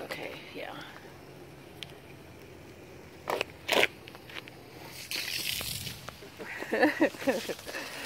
Okay, yeah.